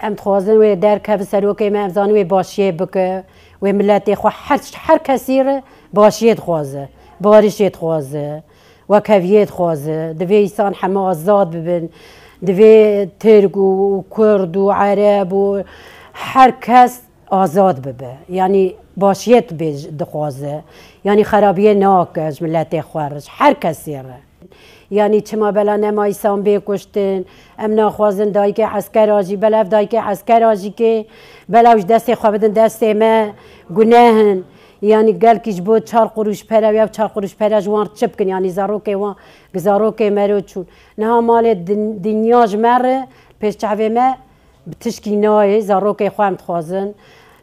ام خوازن و در کف سروک ما افزان و باشیه بکه و ملت خو هر هر کسی را باشیت خوازه بارشیت خوازه و کویت خوازه دوی ایسان همه آزاد ببین دوی ترگ و کرد و و هر کس آزاد ببه یعنی باشیت بیج دخوازه یعنی خرابیه ناکش ملت خورش هر کسی را یعنی چما بلا نمایسان بکشتن؟ ام ناخوازن دایی که عسکر آجی بلا دایی که عسکر آجی که بلاوش دست خواه بدن دست ما گناهن. یعنی گل کیش بود چهار قروش پره یا چهار قروش پره جوان چپ کن یعنی زارو که وان گزارو که مرو چون. نه مال دنیاج مره پیش چهوه ما تشکی نای زارو که خواهم تخوازن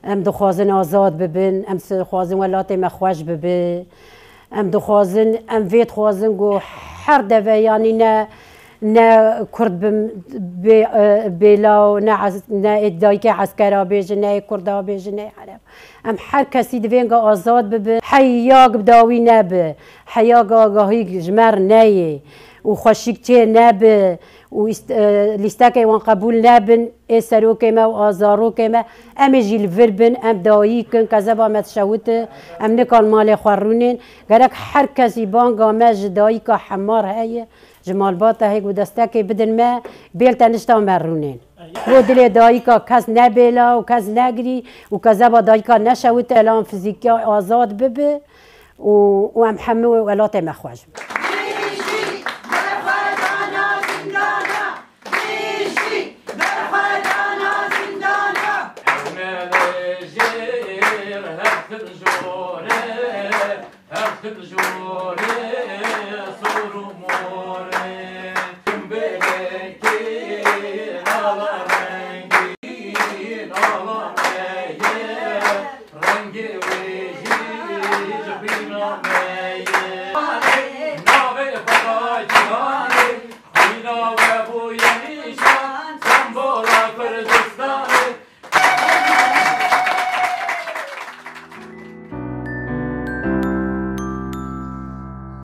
ام دخوازن آزاد ببین ام خوازن ولات ما خوش ببین ام دخوازن ام ویت خوازن گو حر دەبێ ینی نە نه کورد بێلا و دایکە عسکەرا بێژنەی کووردا بێژنەی عرب. ئەم هەر کەسی دوێنگە ئازاد ببن حەیاگ بداوی نەبێ حەیاگاگاهی ژمەر نەیێ و خۆشیک تێ نەبێ. آه، ليستاكي وان قبول نابن إسرو كما وآزارو كما أم جي الفربن أم دويك كذا با مات شوت أم نكون مال خرونين قالك حركه سي بانغا ماج دويك حمار هاي جمال باطا هيك ودستاكي بدن ما بيلتا نشتا مرونين ودلي دايكا كاز نابلا وكاز ناجري وكذا با دايكا نشاوت الان فيزيكا آزاد ببي و وام حمو ولا تي مخواجم artık jore, artık jore, sorum ore. Tüm belekin ala rengin, ala meye, rengi veci, cibina meye.